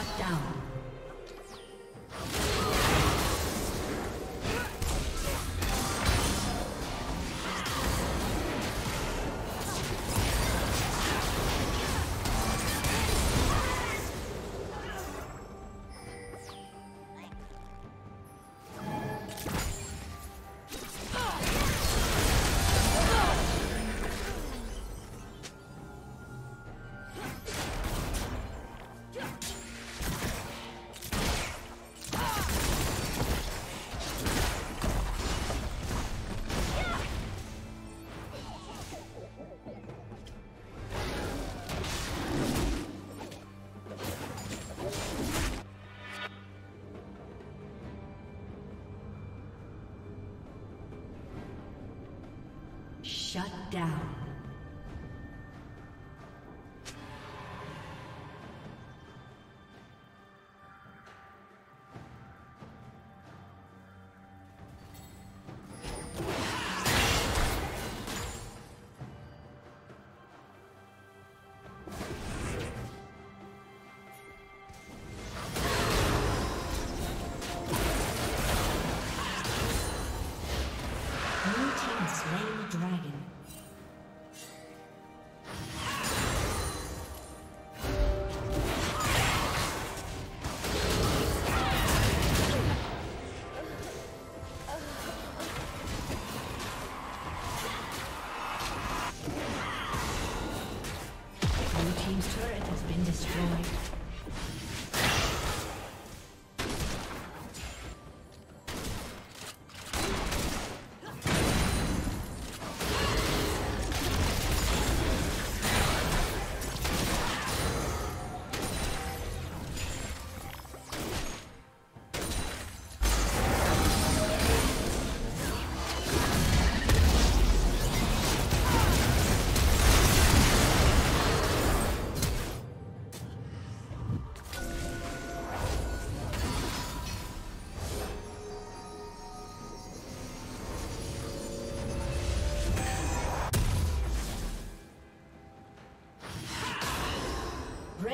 Shut down. Shut down.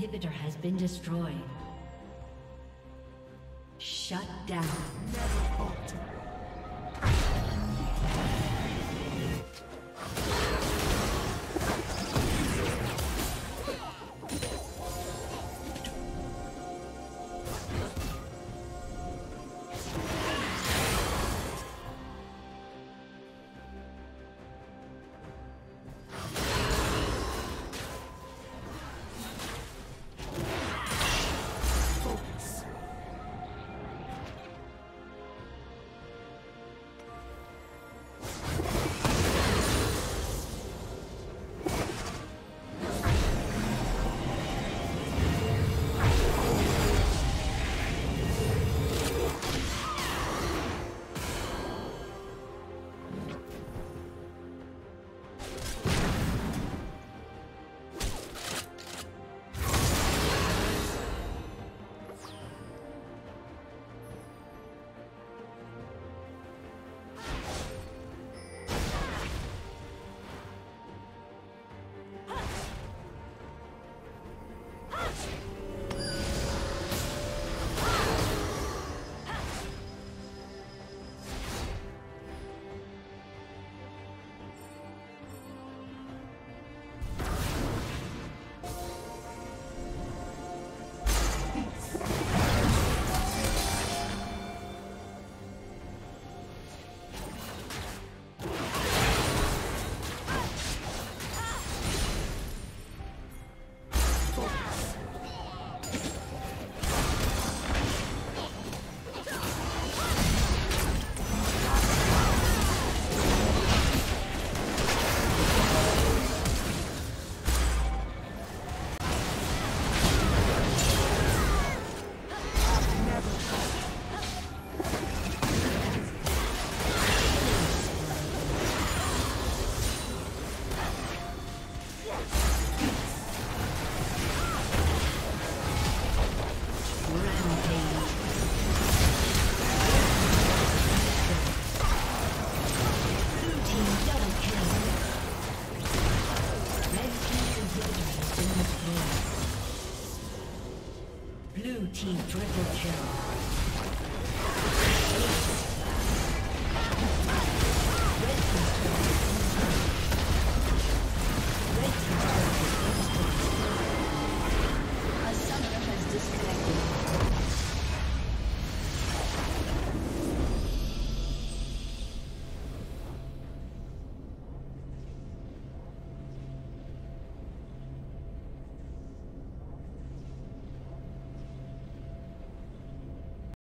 Inhibitor has been destroyed. Shut down.